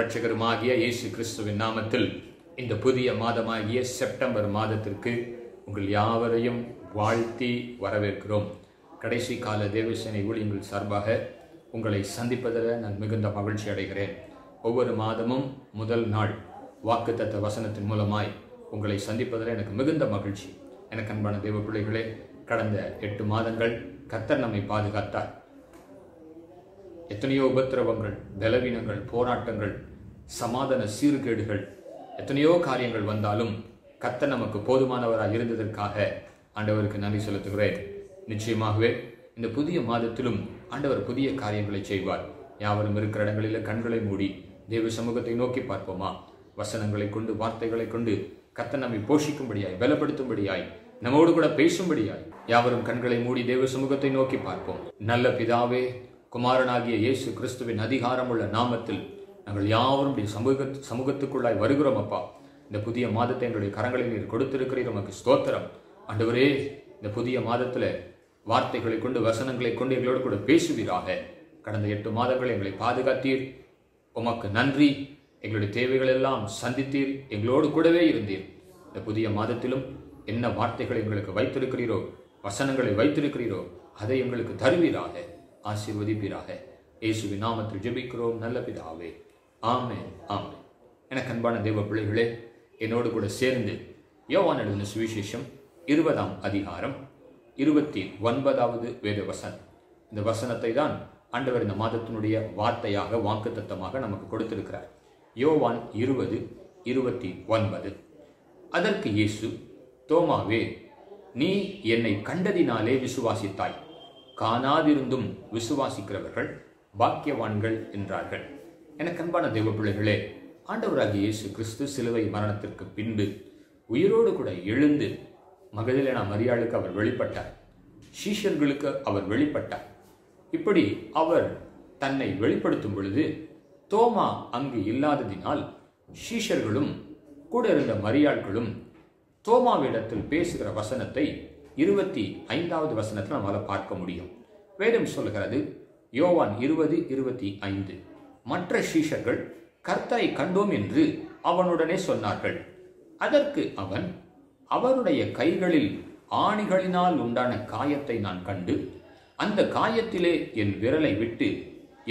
ரட்சகருமாகிய இயேசு கிறிஸ்துவின் நாமத்தில் இந்த புதிய மாதமாகிய செப்டம்பர் மாதத்திற்கு உங்கள் யாவரையும் வாழ்த்தி வரவேற்கிறோம். கடைசி கால தேவசேனை ஊழியங்கள் சார்பாக உங்களை சந்திப்பதில் நான் மிகுந்த மகிழ்ச்சி அடைகிறேன். ஒவ்வொரு மாதமும் முதல் நாள் வாக்குத்தத்த வசனத்தின் மூலமாய் உங்களை சந்திப்பதில் எனக்கு மிகுந்த மகிழ்ச்சி. எனக்கு அன்பான தேவ பிள்ளைகளே கடந்த எட்டு மாதங்கள் கத்தர் நம்மை பாதுகாத்தார். எத்தனையோ உபத்திரவங்கள் பலவீனங்கள் போராட்டங்கள் சமாதான சீர்கேடுகள். எத்தனையோ காரியங்கள் வந்தாலும் கத்த நமக்கு போதுமானவராக இருந்ததற்காக ஆண்டவருக்கு நன்றி செலுத்துகிறேன். நிச்சயமாகவே இந்த புதிய மாதத்திலும் ஆண்டவர் புதிய காரியங்களை செய்வார். யாவரும் இருக்கிற இடங்களில் கண்களை மூடி தேவ சமூகத்தை நோக்கி பார்ப்போமா? வசனங்களை கொண்டு வார்த்தைகளை கொண்டு கத்த நம்மை போஷிக்கும்படியாய் பலப்படுத்தும்படியாய் நம்மோடு கூட பேசும்படியாய் யாவரும் கண்களை மூடி தேவ சமூகத்தை நோக்கி பார்ப்போம். நல்ல பிதாவே குமாரனாகிய இயேசு கிறிஸ்துவின் அதிகாரமுள்ள நாமத்தில் நாங்கள் யாவரும் உடைய சமூக சமூகத்துக்குள்ளாய் வருகிறோம் அப்பா. இந்த புதிய மாதத்தை எங்களுடைய கரங்களில் நீர் கொடுத்திருக்கிறீர் உமக்கு ஸ்தோத்திரம். ஆண்டவரே இந்த புதிய மாதத்தில் வார்த்தைகளை கொண்டு வசனங்களை கொண்டு எங்களோடு கூட பேசுவீராக. கடந்த எட்டு மாதங்கள் எங்களை பாதுகாத்தீர். உமக்கு நன்றி. எங்களுடைய தேவைகள் எல்லாம் சந்தித்தீர். எங்களோடு கூடவே இருந்தீர். இந்த புதிய மாதத்திலும் என்ன வார்த்தைகளை எங்களுக்கு வைத்திருக்கிறீரோ வசனங்களை வைத்திருக்கிறீரோ அதை எங்களுக்கு தருவீராக. ஆசீர்வதிப்பீராக. இயேசுவின் நாமத்தில் ஜெபிக்கிறோம். நல்ல பிதாவே. ஆமே ஆமே எனக்கு அன்பான தெய்வ பிள்ளைகளே என்னோடு கூட சேர்ந்து யோவான் எழுதின சுவிசேஷம் இருபதாம் அதிகாரம் இருபத்தி ஒன்பதாவது வேத வசனம் இந்த வசனத்தை தான் ஆண்டவர் இந்த மாதத்தினுடைய வார்த்தையாக வாக்குத்தத்தமாக நமக்கு கொடுத்திருக்கிறார். யோவான் இருபது இருபத்தி ஒன்பது அதற்கு இயேசு தோமாவே நீ என்னை கண்டதினாலே விசுவாசித்தாய். காணாதிருந்தும் விசுவாசிக்கிறவர்கள் பாக்கியவான்கள் என்றார்கள். எனக்கு அன்பான தெய்வ பிள்ளைகளே ஆண்டவராகிய இயேசு கிறிஸ்து சிலுவை மரணத்திற்கு பின்பு உயிரோடு கூட எழுந்து மகதிலேனா மரியாளுக்கு அவர் வெளிப்பட்டார். சீஷர்களுக்கு அவர் வெளிப்பட்டார். இப்படி அவர் தன்னை வெளிப்படுத்தும் பொழுது தோமா அங்கு இல்லாததினால் சீஷர்களும் கூட இருந்த மரியாள்களும் தோமாவிடத்தில் பேசுகிற வசனத்தை இருபத்தி ஐந்தாவது வசனத்தில் நம்மளால் பார்க்க முடியும். வேதம் சொல்கிறது யோவான் இருபது இருபத்தி ஐந்து. மற்ற சீஷர்கள் கர்த்தரை கண்டோம் என்று அவனுடனே சொன்னார்கள். அதற்கு அவன் அவருடைய கைகளில் ஆணிகளினால் உண்டான காயத்தை நான் கண்டு அந்த காயத்திலே என் விரலை விட்டு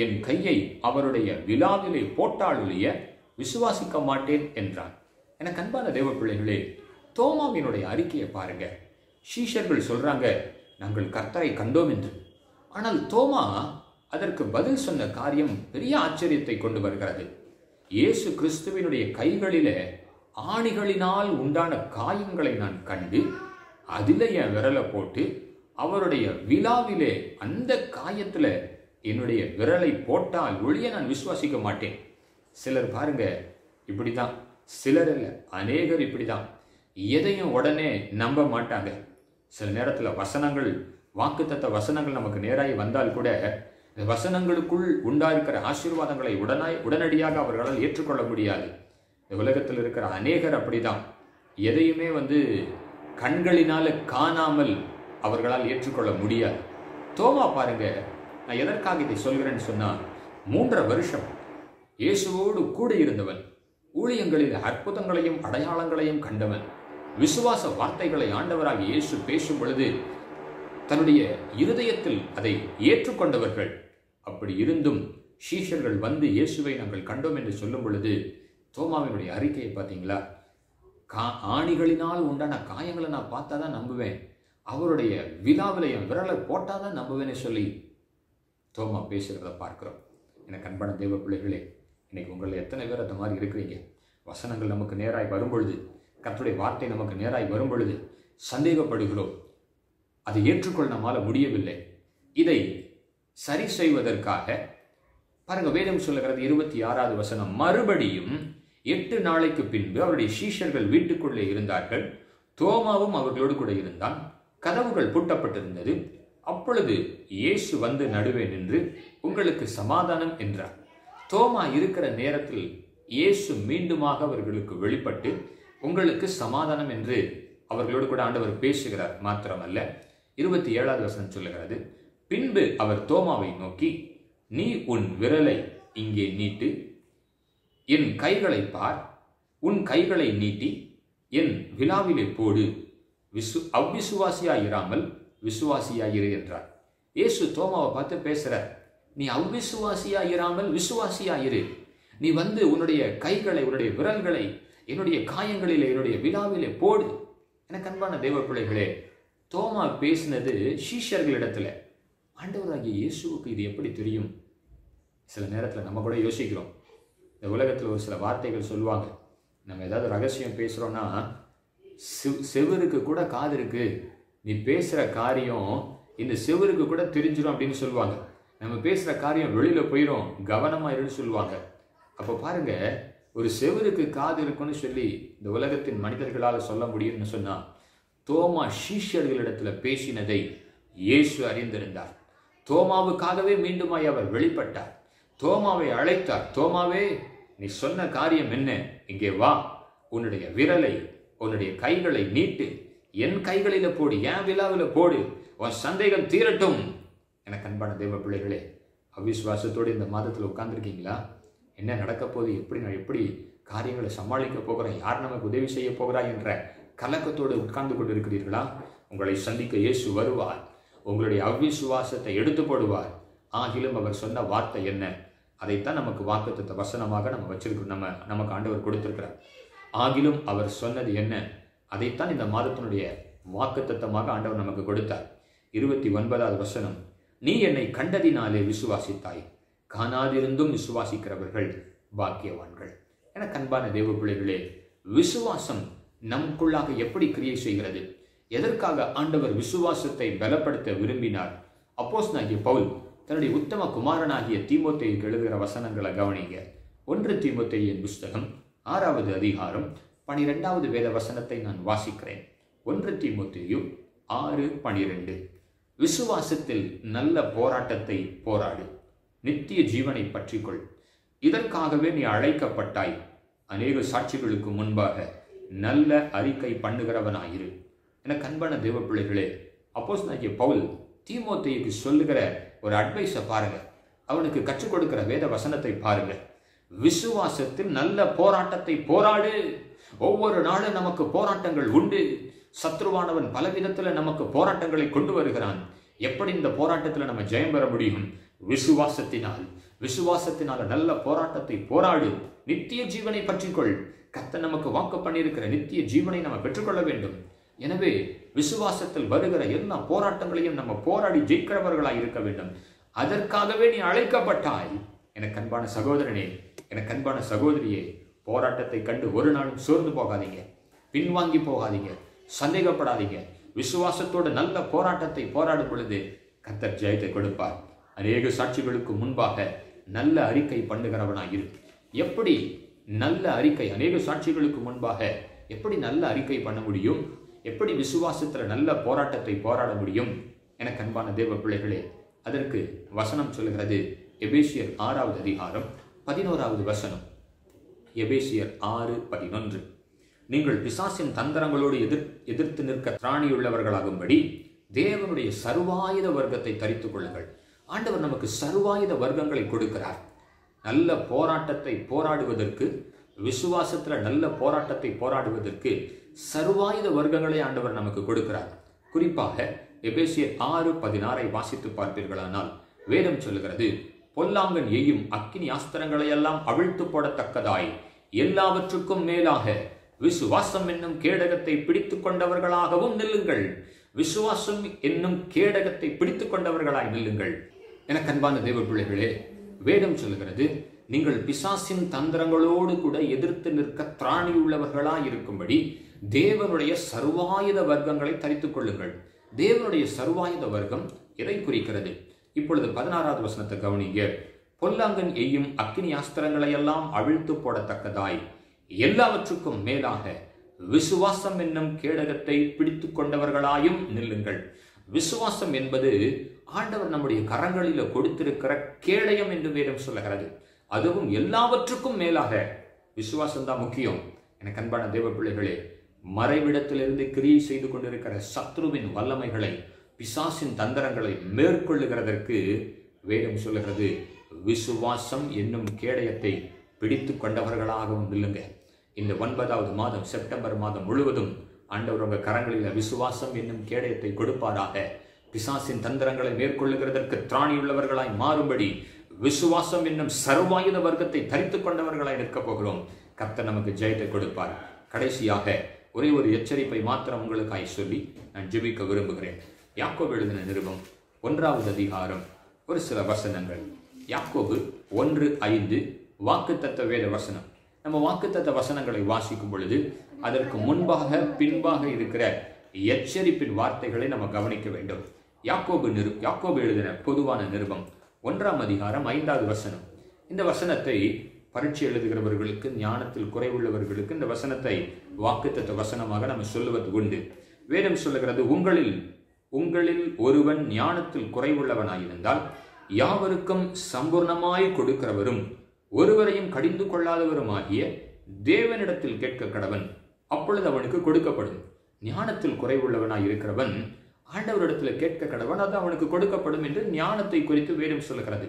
என் கையை அவருடைய விழாவிலே போட்டாலொழிய விசுவாசிக்க மாட்டேன் என்றான். எனக்கு அன்பான தேவ பிள்ளைகளே தோமாவினுடைய அறிக்கையை பாருங்க. சீஷர்கள் சொல்றாங்க நாங்கள் கர்த்தரை கண்டோம் என்று. ஆனால் தோமா அதற்கு பதில் சொன்ன காரியம் பெரிய ஆச்சரியத்தை கொண்டு வருகிறது. இயேசு கிறிஸ்துவினுடைய கைகளிலே ஆணிகளினால் உண்டான காயங்களை நான் கண்டு அதில் என் விரலை போட்டு அவருடைய விழாவிலே அந்த காயத்தில் என்னுடைய விரலை போட்டால் ஒழிய நான் விசுவாசிக்க மாட்டேன். சிலர் பாருங்க இப்படிதான் சிலர் இல்லை அநேகர் இப்படிதான் எதையும் உடனே நம்ப மாட்டாங்க. சில நேரத்தில் வசனங்கள் வாக்குத்தத்த வசனங்கள் நமக்கு நேராகி வந்தால் கூட வசனங்களுக்குள் உண்டாயிருக்கிற ஆசீர்வாதங்களை உடனாய் உடனடியாக அவர்களால் ஏற்றுக்கொள்ள முடியாது. இந்த உலகத்தில் இருக்கிற அநேகர் அப்படிதான். எதையுமே வந்து கண்களினால காணாமல் அவர்களால் ஏற்றுக்கொள்ள முடியாது. தோமா பாருங்க. நான் எதற்காக இதை சொல்கிறேன்னு சொன்னால் மூன்றரை வருஷம் இயேசுவோடு கூட இருந்தவன் ஊழியங்களில் அற்புதங்களையும் அடையாளங்களையும் கண்டவன் விசுவாச வார்த்தைகளை ஆண்டவராக இயேசு பேசும் பொழுது தன்னுடைய இருதயத்தில் அதை ஏற்றுக்கொண்டவர்கள். அப்படி இருந்தும் சீஷர்கள் வந்து இயேசுவை நாங்கள் கண்டோம் என்று சொல்லும் பொழுது தோமாவினுடைய அறிக்கையை பார்த்தீங்களா? கா ஆணிகளினால் உண்டான காயங்களை நான் பார்த்தா தான் நம்புவேன். அவருடைய விழாவில் என் விரலை போட்டால் தான் நம்புவேன்னு சொல்லி தோமா பேசுகிறத பார்க்குறோம். எனக்கு அன்பான தேவ பிள்ளைகளே இன்னைக்கு உங்களில் எத்தனை பேர் அந்த மாதிரி இருக்கிறீங்க? வசனங்கள் நமக்கு நேராய் வரும்பொழுது கத்துடைய வார்த்தை நமக்கு நேராய் வரும்பொழுது சந்தேகப்படுகிறோம். அதை ஏற்றுக்கொள்ள நம்மால் முடியவில்லை. இதை சரி செய்வதற்காக பாருங்க வேதம் சொல்லுகிறது இருபத்தி ஆறாவது வசனம். மறுபடியும் எட்டு நாளைக்கு பின்பு அவருடைய சீஷர்கள் வீட்டுக்குள்ளே இருந்தார்கள். தோமாவும் அவர்களோடு கூட இருந்தான். கதவுகள் பூட்டப்பட்டிருந்தது. அப்பொழுது இயேசு வந்து நடுவே நின்று உங்களுக்கு சமாதானம் என்றார். தோமா இருக்கிற நேரத்தில் இயேசு மீண்டுமாக அவர்களுக்கு வெளிப்பட்டு உங்களுக்கு சமாதானம் என்று அவர்களோடு கூட ஆண்டவர் பேசுகிறார். மாத்திரமல்ல இருபத்தி ஏழாவது வசனம் சொல்லுகிறது. பின்பு அவர் தோமாவை நோக்கி நீ உன் விரலை இங்கே நீட்டு. என் கைகளை பார். உன் கைகளை நீட்டி என் விழாவிலே போடு. விசு அவ்விசுவாசியாயிராமல் விசுவாசியாயிரு என்றார். இயேசு தோமாவை பார்த்து பேசுறார் நீ அவ்விசுவாசியாயிராமல் விசுவாசியாயிரு. நீ வந்து உன்னுடைய கைகளை உன்னுடைய விரல்களை என்னுடைய காயங்களில் என்னுடைய விழாவிலே போடு. எனக்கு அன்பான தெய்வ பிள்ளைகளே தோமா பேசினது சீஷர்களிடத்துல. ஆண்டவராகிய இயேசுவுக்கு இது எப்படி தெரியும்? சில நேரத்தில் நம்ம கூட யோசிக்கிறோம். இந்த உலகத்தில் ஒரு சில வார்த்தைகள் சொல்லுவாங்க. நம்ம ஏதாவது ரகசியம் பேசுகிறோன்னா செவ் செவருக்கு கூட காது இருக்கு. நீ பேசுகிற காரியம் இந்த செவருக்கு கூட தெரிஞ்சிடும் அப்படின்னு சொல்லுவாங்க. நம்ம பேசுகிற காரியம் வெளியில் போயிடும் கவனமாக இருன்னு சொல்லுவாங்க. அப்போ பாருங்க ஒரு செவருக்கு காது இருக்குன்னு சொல்லி இந்த உலகத்தின் மனிதர்களால் சொல்ல முடியும்னு சொன்னால் தோமா சீஷர்களிடத்தில் பேசினதை இயேசு அறிந்திருந்தார். தோமாவுக்காகவே மீண்டுமாய் அவர் வெளிப்பட்டார். தோமாவை அழைத்தார். தோமாவே நீ சொன்ன காரியம் என்ன? இங்கே வா. உன்னுடைய விரலை உன்னுடைய கைகளை நீட்டு. என் கைகளில போடு என் விழாவில் போடு. உன் சந்தேகம் தீரட்டும். என கண்பான தெய்வ பிள்ளைகளே அவிஸ்வாசத்தோடு இந்த மாதத்தில் உட்கார்ந்துருக்கீங்களா? என்ன நடக்க போகுது? எப்படி நான் எப்படி காரியங்களை சமாளிக்க போகிறேன்? யார் நமக்கு உதவி செய்ய போகிறா என்ற கலக்கத்தோடு உட்கார்ந்து கொண்டிருக்கிறீர்களா? உங்களை சந்திக்க இயேசு வருவார். உங்களுடைய அவ்விசுவாசத்தை எடுத்து போடுவார் ஆகிலும் அவர் சொன்ன வார்த்தை என்ன? அதைத்தான் நமக்கு வாக்குத்த வசனமாக நம்ம வச்சிருக்கிறோம் நம்ம நமக்கு ஆண்டவர் கொடுத்திருக்கிறார். ஆகிலும் அவர் சொன்னது என்ன? அதைத்தான் இந்த மாதத்தினுடைய வாக்குத்தத்தமாக ஆண்டவர் நமக்கு கொடுத்தார். இருபத்தி ஒன்பதாவது வசனம். நீ என்னை கண்டதினாலே விசுவாசித்தாய். காணாதிருந்தும் விசுவாசிக்கிறவர்கள் பாக்கியவான்கள். என கண்பான தேவ பிள்ளைகளே விசுவாசம் நமக்குள்ளாக எப்படி கிரியை செய்கிறது? எதற்காக ஆண்டவர் விசுவாசத்தை பலப்படுத்த விரும்பினார்? அப்போஸ் பவுல் தன்னுடைய உத்தம குமாரனாகிய தீமோத்தேயுக்கு எழுதுகிற வசனங்களை கவனிங்க. ஒன்று தீமோத்தையின் புஸ்தகம் ஆறாவது அதிகாரம் பனிரெண்டாவது வேத வசனத்தை நான் வாசிக்கிறேன். ஒன்று தீமோத்தையும் ஆறு பனிரெண்டு. விசுவாசத்தில் நல்ல போராட்டத்தை போராடு. நித்திய ஜீவனை பற்றிக்கொள். இதற்காகவே நீ அழைக்கப்பட்டாய். அநேக சாட்சிகளுக்கு முன்பாக நல்ல அறிக்கை பண்ணுகிறவனாயிரு. என அன்பான தெய்வ பிள்ளைகளே அப்போஸ் நாக்கிய பவுல் தீமோத்தேயுக்கு சொல்லுகிற ஒரு அட்வைஸை பாருங்க. அவனுக்கு கற்றுக் கொடுக்கிற வேத வசனத்தை பாருங்க. விசுவாசத்தில் நல்ல போராட்டத்தை போராடு. ஒவ்வொரு நாளும் நமக்கு போராட்டங்கள் உண்டு. சத்ருவானவன் பலவிதத்தில் நமக்கு போராட்டங்களை கொண்டு வருகிறான். எப்படி இந்த போராட்டத்தில் நம்ம ஜெயம் பெற முடியும்? விசுவாசத்தினால். விசுவாசத்தினால நல்ல போராட்டத்தை போராடு. நித்திய ஜீவனை பற்றிக்கொள். கத்த நமக்கு வாக்கு பண்ணியிருக்கிற நித்திய ஜீவனை நம்ம பெற்றுக்கொள்ள வேண்டும். எனவே விசுவாசத்தில் வருகிற எல்லா போராட்டங்களையும் நம்ம போராடி ஜெயிக்கிறவர்களாய் இருக்க வேண்டும். அதற்காகவே நீ அழைக்கப்பட்டாய். எனக்கு அன்பான சகோதரனே எனக்கு அன்பான சகோதரியே போராட்டத்தை கண்டு ஒரு நாளும் சோர்ந்து போகாதீங்க. பின்வாங்கி போகாதீங்க. சந்தேகப்படாதீங்க. விசுவாசத்தோடு நல்ல போராட்டத்தை போராடும் பொழுது கத்தர் ஜெயத்தை கொடுப்பார். அநேக சாட்சிகளுக்கு முன்பாக நல்ல அறிக்கை பண்ணுகிறவனாக இரு. எப்படி நல்ல அறிக்கை அநேக சாட்சிகளுக்கு முன்பாக எப்படி நல்ல அறிக்கை பண்ண முடியும்? எப்படி விசுவாசத்தில் நல்ல போராட்டத்தை போராட முடியும் எனக்கு அன்பான தேவ பிள்ளைகளே அதற்கு வசனம் சொல்லுகிறது. எபேசியர் ஆறாவது அதிகாரம் பதினோராவது வசனம். எபேசியர் ஆறு பதினொன்று. நீங்கள் பிசாசின் தந்திரங்களோடு எதிர் எதிர்த்து நிற்க திராணியுள்ளவர்களாகும்படி தேவனுடைய சர்வாயுத வர்க்கத்தை தரித்துக் கொள்ளுங்கள். ஆண்டவர் நமக்கு சர்வாயுத வர்க்கங்களை கொடுக்கிறார். நல்ல போராட்டத்தை போராடுவதற்கு விசுவாசத்தில் நல்ல போராட்டத்தை போராடுவதற்கு சர்வாயுத வர்க்கங்களை ஆண்டவர் நமக்கு கொடுக்கிறார். குறிப்பாக எபேசியர் ஆறு பதினாறை வாசித்து பார்ப்பீர்களானால் வேதம் சொல்லுகிறது பொல்லாங்கன் எய்யும் அக்கினி ஆஸ்திரங்களை எல்லாம் அவிழ்த்து போடத்தக்கதாய் எல்லாவற்றுக்கும் மேலாக விசுவாசம் என்னும் கேடகத்தை பிடித்து கொண்டவர்களாகவும் நில்லுங்கள். விசுவாசம் என்னும் கேடகத்தை பிடித்து கொண்டவர்களாய் நில்லுங்கள். என கண்பான தேவ பிள்ளைகளே வேதம் சொல்லுகிறது நீங்கள் பிசாசின் தந்திரங்களோடு கூட எதிர்த்து நிற்க திராணியுள்ளவர்களாய் இருக்கும்படி தேவனுடைய சர்வாயுத வர்க்கங்களை தரித்துக் கொள்ளுங்கள். தேவனுடைய சர்வாயுத வர்க்கம் எதை குறிக்கிறது? இப்பொழுது பதினாறாவது வசனத்தை கவனிங்க பொல்லாங்கன் எய்யும் அக்கினி ஆஸ்திரங்களை எல்லாம் அவிழ்த்து போடத்தக்கதாய். எல்லாவற்றுக்கும் மேலாக விசுவாசம் என்னும் கேடகத்தை பிடித்து கொண்டவர்களாயும் நில்லுங்கள். விசுவாசம் என்பது ஆண்டவர் நம்முடைய கரங்களில் கொடுத்திருக்கிற கேடயம் என்று வேதம் சொல்லுகிறது. அதுவும் எல்லாவற்றுக்கும் மேலாக. விசுவாசம் தான் முக்கியம். எனக்கு அன்பான தேவ பிள்ளைகளே மறைவிடத்திலிருந்து கிரியை செய்து கொண்டிருக்கிற சத்ருவின் வல்லமைகளை பிசாசின் தந்திரங்களை மேற்கொள்ளுகிறதற்கு வேதம் சொல்லுகிறது விசுவாசம் என்னும் கேடயத்தை பிடித்து கொண்டவர்களாகவும் இல்லைங்க இந்த ஒன்பதாவது மாதம் செப்டம்பர் மாதம் முழுவதும் ஆண்டவர் உங்க கரங்களில் விசுவாசம் என்னும் கேடயத்தை கொடுப்பாராக. பிசாசின் தந்திரங்களை மேற்கொள்ளுகிறதற்கு திராணி உள்ளவர்களாய் மாறும்படி விசுவாசம் என்னும் சர்வாயுத வர்க்கத்தை தரித்துக் கொண்டவர்களாக நிற்கப் போகிறோம். கர்த்தர் நமக்கு ஜெயத்தை கொடுப்பார். கடைசியாக ஒரே ஒரு எச்சரிப்பை மாத்திரம் உங்களுக்காய் சொல்லி நான் ஜெபிக்க விரும்புகிறேன். யாக்கோபு எழுதின நிருபம் ஒன்றாவது அதிகாரம். ஒரு சில வசனங்கள். யாக்கோபு ஒன்று ஐந்து வாக்குத்தத்த வேத வசனம். நம்ம வாக்குத்தத்த வசனங்களை வாசிக்கும் பொழுது அதற்கு முன்பாக பின்பாக இருக்கிற எச்சரிப்பின் வார்த்தைகளை நம்ம கவனிக்க வேண்டும். யாக்கோபு நிரு யாக்கோபு எழுதின பொதுவான நிருபம் ஒன்றாம் அதிகாரம் ஐந்தாவது வசனம். இந்த வசனத்தை பரீட்சை எழுதுகிறவர்களுக்கு ஞானத்தில் குறைவுள்ளவர்களுக்கு இந்த வசனத்தை வாக்குத்தத்த வசனமாக நம்ம சொல்லுவது உண்டு. வேதம் சொல்லுகிறது உங்களில் உங்களில் ஒருவன் ஞானத்தில் குறைவுள்ளவனாயிருந்தால் யாவருக்கும் சம்பூர்ணமாய் கொடுக்கிறவரும் ஒருவரையும் கடிந்து கொள்ளாதவருமாகிய தேவனிடத்தில் கேட்க கடவன் அப்பொழுது அவனுக்கு கொடுக்கப்படும். ஞானத்தில் குறைவுள்ளவனாய் இருக்கிறவன் ஆண்டவரிடத்தில் கேட்க கடவன் அது அவனுக்கு கொடுக்கப்படும் என்று ஞானத்தை குறித்து வேதம் சொல்லுகிறது.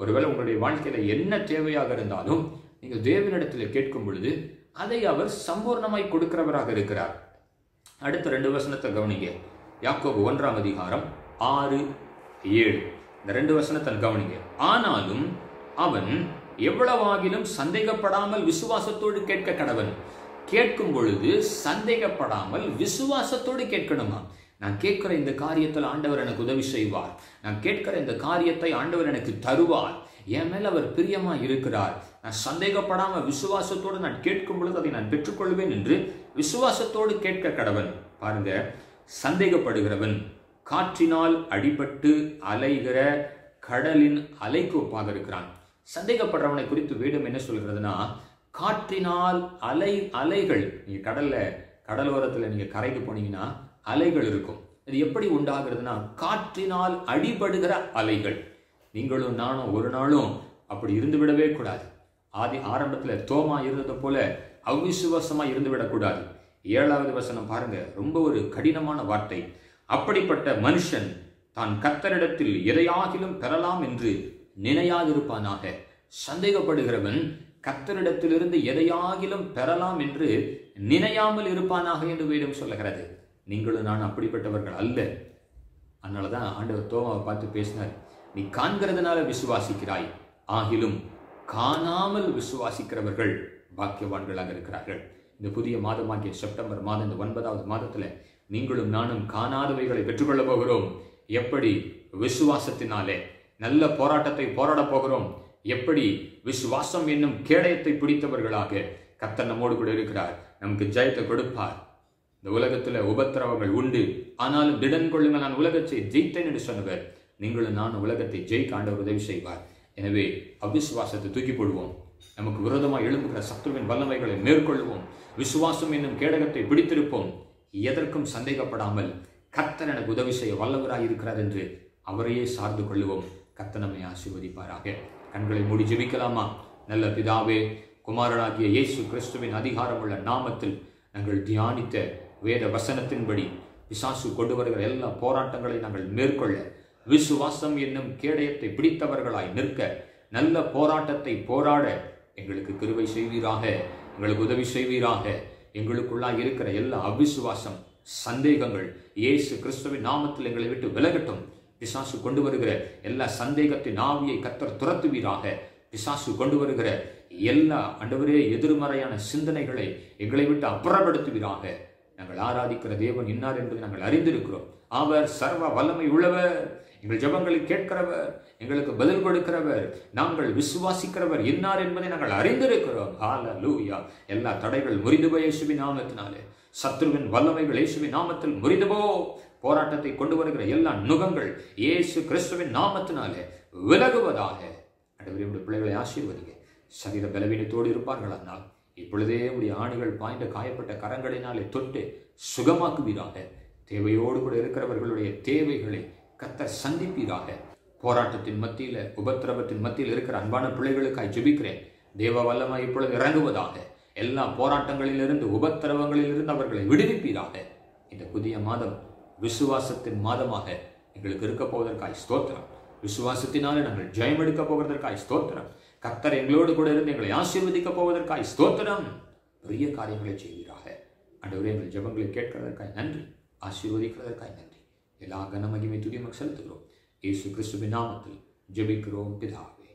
ஒருவேளை உங்களுடைய வாழ்க்கையில என்ன தேவையாக இருந்தாலும் நீங்கள் தேவனிடத்தில் கேட்கும் பொழுது அதை அவர் சம்பூர்ணமாய் கொடுக்கிறவராக இருக்கிறார். அடுத்த ரெண்டு வசனத்தை கவனிங்க. யாக்கோபு ஒன்றாம் அதிகாரம் ஆறு ஏழு. இந்த ரெண்டு வசனத்தை கவனிங்க. ஆனாலும் அவன் எவ்வளவாகிலும் சந்தேகப்படாமல் விசுவாசத்தோடு கேட்க கடவன். கேட்கும் பொழுது சந்தேகப்படாமல் விசுவாசத்தோடு கேட்கணுமா? நான் கேட்கிற இந்த காரியத்தில் ஆண்டவர் எனக்கு உதவி செய்வார். நான் கேட்கிற இந்த காரியத்தை ஆண்டவர் எனக்கு தருவார். என் மேல் அவர் பிரியமா இருக்கிறார். நான் சந்தேகப்படாமல் விசுவாசத்தோடு நான் கேட்கும் பொழுது அதை நான் பெற்றுக்கொள்வேன் என்று விசுவாசத்தோடு கேட்க கடவன். பாருங்க சந்தேகப்படுகிறவன் காற்றினால் அடிபட்டு அலைகிற கடலின் அலைக்கு ஒப்பாக இருக்கிறான். சந்தேகப்படுறவனை குறித்து வேதம் என்ன சொல்கிறதுனா காற்றினால் அலை அலைகள் நீங்கள் கடல்ல கடலோரத்தில் நீங்கள் கரைக்கு போனீங்கன்னா அலைகள் இருக்கும். இது எப்படி உண்டாகிறதுனா காற்றினால் அடிபடுகிற அலைகள். நீங்களும் நானும் ஒரு நாளும் அப்படி இருந்து விடவே கூடாது. ஆதி ஆரம்பத்தில் தோமா இருந்தது போல அவிசுவாசமா இருந்து விடக்கூடாது ஏழாவது வசனம் பாருங்க ரொம்ப ஒரு கடினமான வார்த்தை. அப்படிப்பட்ட மனுஷன் தான் கத்தரிடத்தில் எதையாகிலும் பெறலாம் என்று நினையாதிருப்பானாக. சந்தேகப்படுகிறவன் கத்தரிடத்திலிருந்து எதையாகிலும் பெறலாம் என்று நினையாமல் இருப்பானாக என்று வேதம் சொல்லுகிறது. நீங்களும் நான் அப்படிப்பட்டவர்கள் அல்ல. அதனாலதான் ஆண்டவர் தோமாவை பார்த்து பேசினார். நீ காண்கிறதுனால விசுவாசிக்கிறாய். ஆகிலும் காணாமல் விசுவாசிக்கிறவர்கள் பாக்கியவான்களாக இருக்கிறார்கள். இந்த புதிய மாதமாகிய செப்டம்பர் மாதம் இந்த ஒன்பதாவது மாதத்தில் நீங்களும் நானும் காணாதவைகளை பெற்றுக்கொள்ள போகிறோம். எப்படி? விசுவாசத்தினாலே. நல்ல போராட்டத்தை போராடப் போகிறோம். எப்படி? விசுவாசம் என்னும் கேடயத்தை பிடித்தவர்களாக கத்தர் நம்மோடு கூட இருக்கிறார். நமக்கு ஜெயத்தை கொடுப்பார். இந்த உலகத்துல உபத்திரவங்கள் உண்டு. ஆனாலும் திடன் கொள்ளுங்கள் நான் உலகத்தை ஜெயித்தேன் என்று சொன்னவர். நீங்களும் நான் உலகத்தை ஜெயிக்க ஆண்டவர் உதவி செய்வார். எனவே அவிசுவாசத்தை தூக்கி போடுவோம். நமக்கு விரோதமாக எழும்புகிற சத்துருவின் வல்லமைகளை மேற்கொள்வோம். விசுவாசம் என்னும் கேடகத்தை பிடித்திருப்போம். எதற்கும் சந்தேகப்படாமல் கத்தன் எனக்கு உதவி செய்ய வல்லவராய் இருக்கிறார் என்று அவரையே சார்ந்து கொள்ளுவோம். கத்தனமை ஆசீர்வதிப்பாராக. கண்களை மூடி ஜெபிக்கலாமா? நல்ல பிதாவே குமாரனாகிய இயேசு கிறிஸ்துவின் அதிகாரமுள்ள நாமத்தில் நாங்கள் தியானித்த வேத வசனத்தின்படி பிசாசு கொண்டு வருகிற எல்லா போராட்டங்களை நாங்கள் மேற்கொள்ள விசுவாசம் என்னும் கேடயத்தை பிடித்தவர்களாய் நிற்க நல்ல போராட்டத்தை போராட எங்களுக்கு கிருவை செய்வீராக எங்களுக்கு உதவி செய்வீராக. எங்களுக்குள்ளாய் இருக்கிற எல்லா அவிசுவாசம் சந்தேகங்கள் இயேசு கிறிஸ்துவின் நாமத்தில் எங்களை விட்டு விலகட்டும். பிசாசு கொண்டு வருகிற எல்லா சந்தேகத்தின் ஆவியை கத்தர் துரத்துவீராக. பிசாசு கொண்டு வருகிற எல்லா அண்டவரே எதிர்மறையான சிந்தனைகளை எங்களை விட்டு அப்புறப்படுத்துவீராக. நாங்கள் ஆராதிக்கிற தேவன் இன்னார் என்பதை நாங்கள் அறிந்திருக்கிறோம். அவர் சர்வ வல்லமை உள்ளவர் எங்கள் ஜெபங்களை கேட்கிறவர் எங்களுக்கு பதில் கொடுக்கிறவர் நாங்கள் விசுவாசிக்கிறவர் இன்னார் என்பதை நாங்கள் அறிந்திருக்கிறோம். ஹalleluya. எல்லா தடைகள் முறிந்து போய் இயேசுவி நாமத்தினாலே. சத்ருவின் வல்லமைகள் இயேசுவின் நாமத்தில் முறிந்துபோ போராட்டத்தை கொண்டு வருகிற எல்லா நுகங்கள் இயேசு கிறிஸ்துவின் நாமத்தினாலே விலகுவதாக. ஆண்டவரே பிள்ளைகளை ஆசீர்வதிங்க. சரீர பலவீனத்தோடு இருப்பார்களானால் இப்பொழுதே உடைய ஆணிகள் பாய்ந்த காயப்பட்ட கரங்களினாலே தொட்டு சுகமாக்குவீராக. தேவையோடு கூட இருக்கிறவர்களுடைய தேவைகளை கத்த சந்திப்பீராக. போராட்டத்தின் மத்தியில் உபத்திரவத்தின் மத்தியில் இருக்கிற அன்பான பிள்ளைகளுக்காய் ஜெபிக்கிறேன். தேவ வல்லமாய் இப்பொழுது இறங்குவதாக. எல்லா போராட்டங்களிலிருந்து உபத்திரவங்களிலிருந்து அவர்களை விடுவிப்பீராக. இந்த புதிய மாதம் விசுவாசத்தின் மாதமாக எங்களுக்கு இருக்க போவதற்காய் ஸ்தோத்திரம். விசுவாசத்தினாலே நாங்கள் ஜெயம் எடுக்க போவதற்காய் ஸ்தோத்திரம். கர்த்தர் எங்களோடு கூட இருந்து எங்களை ஆசீர்வதிக்கப் போவதற்காய் ஸ்தோத்திரம். பெரிய காரியங்களை செய்வீராக. ஆண்டவரே எங்கள் ஜெபங்களை கேட்கிறதற்காய் நன்றி ஆசீர்வதிக்கிறதற்காய் நன்றி. எல்லா கனமகிமை மகிமை செலுத்துகிறோம். இயேசு கிறிஸ்துவின் நாமத்தில் ஜெபிக்கிறோம் பிதாவே.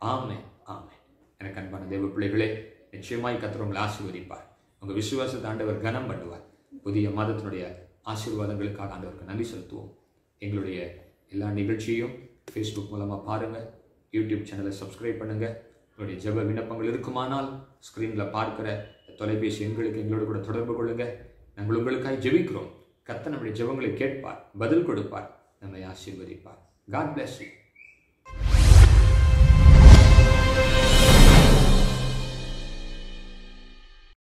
ஆமே ஆமே எனக்கு அன்பான தேவ பிள்ளைகளே நிச்சயமாய் கத்திர உங்களை ஆசீர்வதிப்பார். உங்கள் விசுவாசத்தை ஆண்டவர் கனம் பண்ணுவார். புதிய மாதத்தினுடைய ஆசீர்வாதங்களுக்காக ஆண்டவருக்கு நன்றி செலுத்துவோம். எங்களுடைய எல்லா நிகழ்ச்சியும் ஃபேஸ்புக் மூலமாக பாருங்கள். யூடியூப் சேனலை சப்ஸ்கிரைப் பண்ணுங்கள் உங்களுடைய ஜெப விண்ணப்பங்கள் இருக்குமானால் ஸ்க்ரீனில் பார்க்குற தொலைபேசி எண்களுக்கு எங்களோட கூட தொடர்பு கொள்ளுங்கள் நாங்கள் உங்களுக்காக ஜெபிக்கிறோம். கத்த நம்முடைய ஜெபங்களை கேட்பார் பதில் கொடுப்பார் நம்மை ஆசீர்வதிப்பார். God bless you